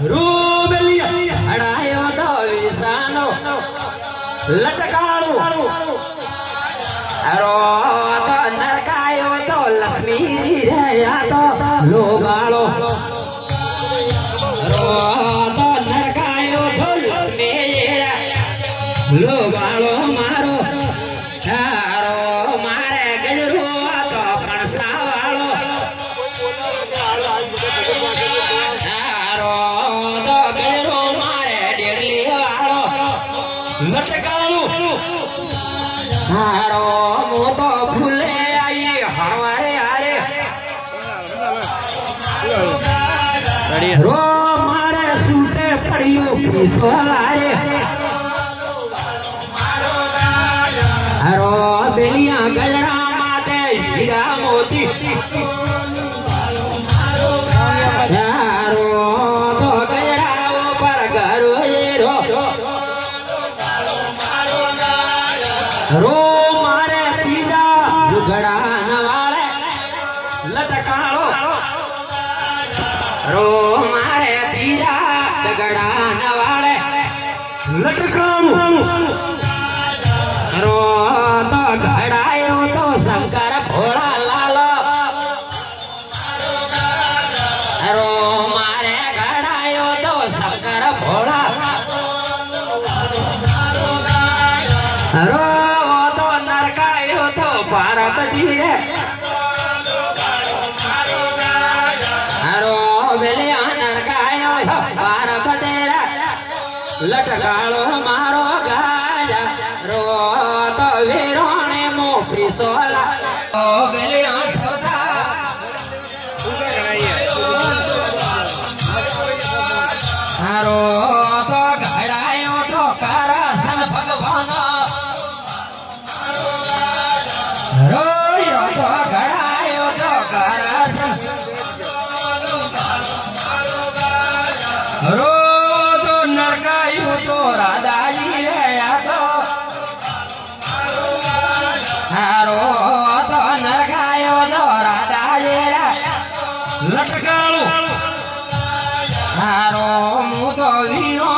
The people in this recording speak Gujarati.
રૂબલિયા અડાયો તો વિસાનો લટકાળું અરો તો નરકાયો તો લક્ષ્મીજી રહ્યા તો લોબાળો લટકાળું હારો મો તો ફૂલે આઈ હવારે આરે. રો મારે બેલિયા ગલરા માતે મોતી. રો મારે પીડા લુગડા નવાળે લટકાળો રો મારે પીડા દગડા નવાળે લટકાળું રો તો ઘડાયો તો શંકર ભોળા લાલો. રો મારે ઘડાયો તો શંકર ભોળા રો પાર્વતી રે રો બેલે નરકાયો તો પાર્વતી રે લટકાળો મારો ગાયા રો તો વીરોણે મો પીસોલા ઓ બેલે હરો તો નરકાયું તો રાધાજી તો હારો તો નરકાયો તો રાધાજી લટકાળું. હારો, હું તો વીરો